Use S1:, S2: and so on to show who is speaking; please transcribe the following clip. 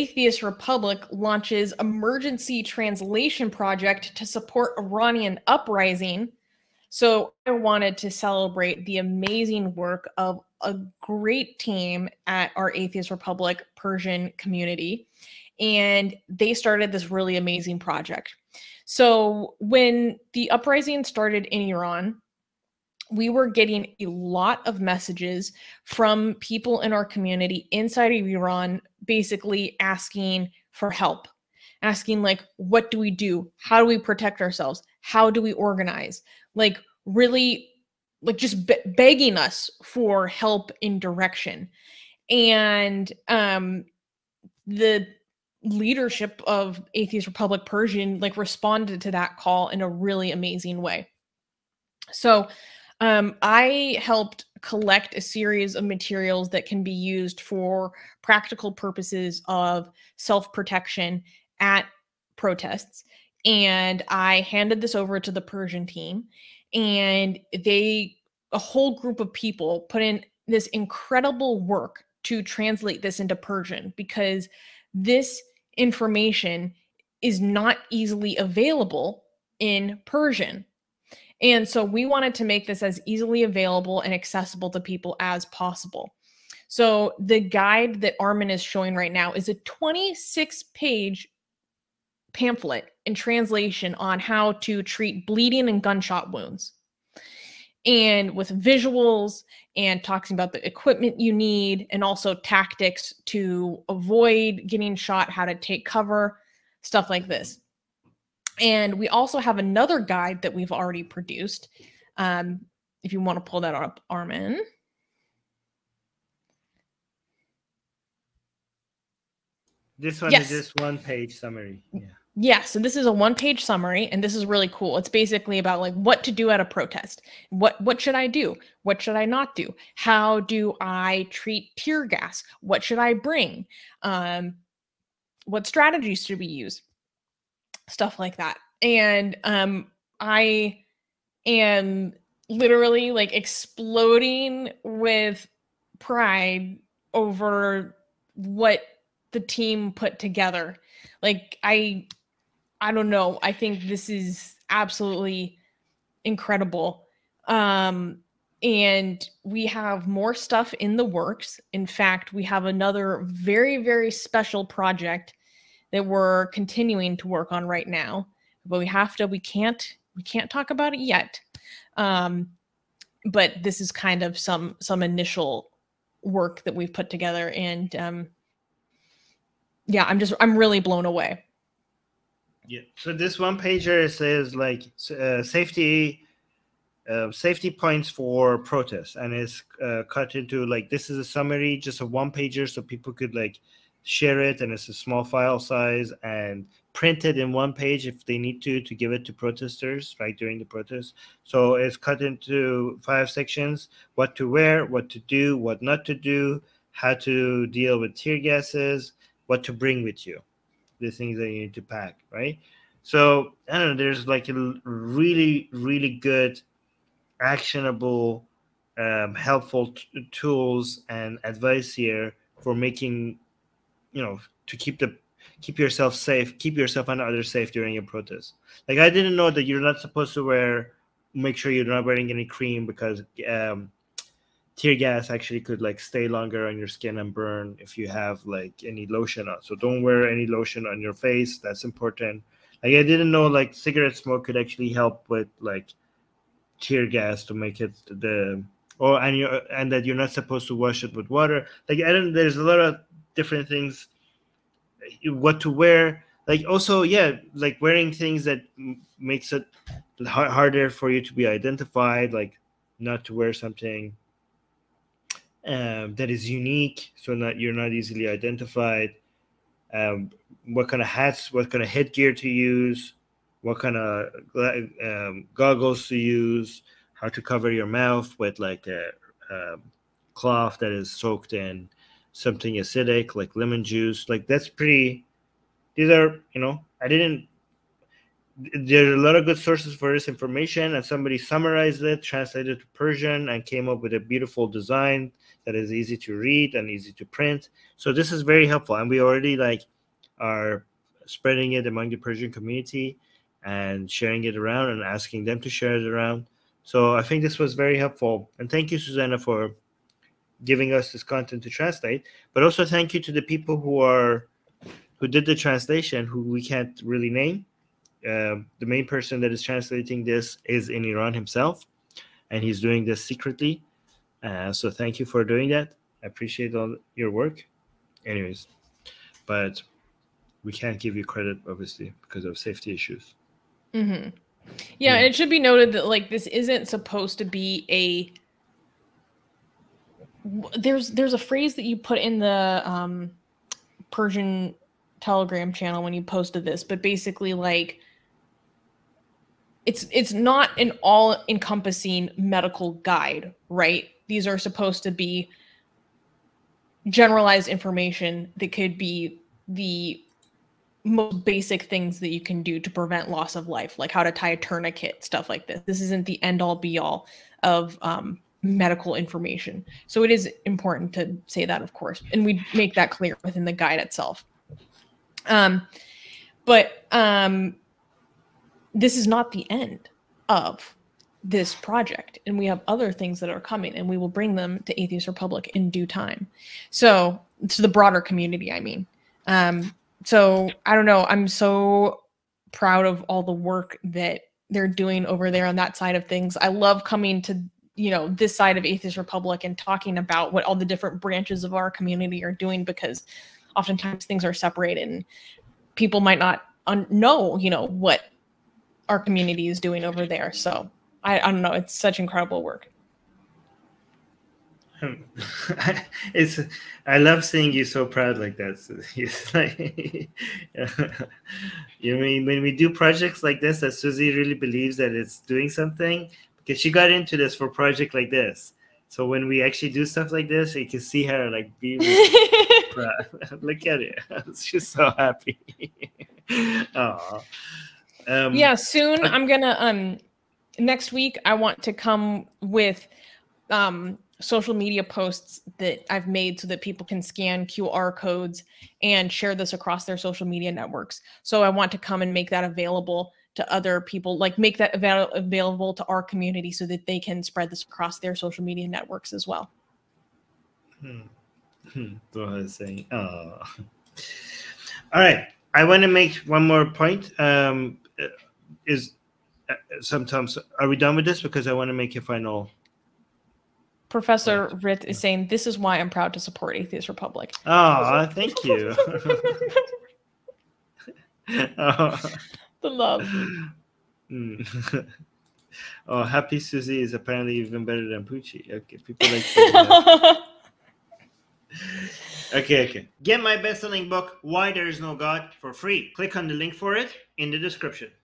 S1: Atheist Republic launches emergency translation project to support Iranian uprising. So I wanted to celebrate the amazing work of a great team at our Atheist Republic Persian community. And they started this really amazing project. So when the uprising started in Iran, we were getting a lot of messages from people in our community inside of Iran basically asking for help, asking, like, what do we do? How do we protect ourselves? How do we organize? Like, really, like, just be- begging us for help in direction. And um, the leadership of Atheist Republic Persian like responded to that call in a really amazing way. So um, I helped collect a series of materials that can be used for practical purposes of self protection at protests. And I handed this over to the Persian team, and they, a whole group of people, put in this incredible work to translate this into Persian because this information is not easily available in Persian. And so we wanted to make this as easily available and accessible to people as possible. So the guide that Armin is showing right now is a 26 page pamphlet in translation on how to treat bleeding and gunshot wounds. And with visuals and talking about the equipment you need and also tactics to avoid getting shot, how to take cover, stuff like this. And we also have another guide that we've already produced. Um, if you want to pull that up, Armin.
S2: This one yes. is just one page summary. Yeah.
S1: Yeah, so this is a one-page summary and this is really cool. It's basically about like what to do at a protest. What what should I do? What should I not do? How do I treat tear gas? What should I bring? Um what strategies should we use? Stuff like that. And um, I am literally like exploding with pride over what the team put together. Like I I don't know. I think this is absolutely incredible. Um and we have more stuff in the works. In fact, we have another very very special project that we're continuing to work on right now. But we have to we can't we can't talk about it yet. Um but this is kind of some some initial work that we've put together and um yeah i'm just i'm really blown away.
S2: Yeah so this one pager says like uh, safety uh, safety points for protests. And it's uh, cut into like this is a summary just a one pager so people could like share it and it's a small file size and print it in one page if they need to to give it to protesters right during the protest. So it's cut into five sections what to wear what to do what not to do how to deal with tear gases what to bring with you the things that you need to pack right? So i don't know there's like a really really good actionable um, helpful tools and advice here for making you know to keep the keep yourself safe keep yourself and others safe during your protest. Like i didn't know that you're not supposed to wear make sure you're not wearing any cream because um, tear gas actually could like stay longer on your skin and burn if you have like any lotion on. So don't wear any lotion on your face. That's important. Like i didn't know like cigarette smoke could actually help with like tear gas to make it the or and you and that you're not supposed to wash it with water. Like i don't there's a lot of different things what to wear. Like also yeah like wearing things that makes it harder for you to be identified like not to wear something um, that is unique so that you're not easily identified. Um, what kind of hats what kind of headgear to use what kind of um, goggles to use how to cover your mouth with like a, a cloth that is soaked in something acidic like lemon juice like that's pretty these are you know i didn't there are a lot of good sources for this information, and somebody summarized it, translated it to Persian, and came up with a beautiful design that is easy to read and easy to print. So this is very helpful, and we already like are spreading it among the Persian community and sharing it around and asking them to share it around. So I think this was very helpful, and thank you, Susanna, for giving us this content to translate. But also thank you to the people who are who did the translation, who we can't really name. Uh, the main person that is translating this is in Iran himself, and he's doing this secretly. Uh, so thank you for doing that. I appreciate all your work. Anyways, but we can't give you credit obviously because of safety issues.
S1: Mm-hmm. Yeah, yeah, and it should be noted that like this isn't supposed to be a. There's there's a phrase that you put in the um, Persian Telegram channel when you posted this, but basically like it's it's not an all encompassing medical guide, right? These are supposed to be generalized information that could be the most basic things that you can do to prevent loss of life, like how to tie a tourniquet, stuff like this. This isn't the end all be all of um, medical information. So it is important to say that, of course, and we make that clear within the guide itself. Um, but um, this is not the end of this project and we have other things that are coming and we will bring them to atheist republic in due time so to the broader community i mean um so i don't know i'm so proud of all the work that they're doing over there on that side of things i love coming to you know this side of atheist republic and talking about what all the different branches of our community are doing because oftentimes things are separated and people might not know you know what our community is doing over there so I, I don't know. It's such incredible work.
S2: it's I love seeing you so proud like that. So like, you mean when we do projects like this that Susie really believes that it's doing something because she got into this for a project like this. So when we actually do stuff like this, you can see her like be. Look at it. She's so happy.
S1: Oh. Um, yeah, soon I'm gonna um next week I want to come with um, social media posts that I've made so that people can scan QR codes and share this across their social media networks. So I want to come and make that available to other people, like make that avail- available to our community so that they can spread this across their social media networks as well.
S2: Hmm. Was I saying? All right. I want to make one more point. Um, is uh, sometimes are we done with this because i want to make a final
S1: professor rit is saying this is why i'm proud to support atheist republic
S2: oh thank you
S1: oh. the love.
S2: Mm. oh happy susie is apparently even better than poochie. Okay people like okay okay. Get my best-selling book why there is no god for free. Click on the link for it in the description